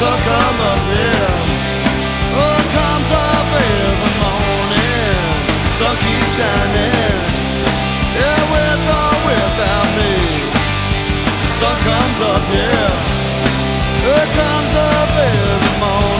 So come up here Oh, comes up every morning. Sun keeps shining. Yeah, with or without me. Sun comes up here It comes up every morning.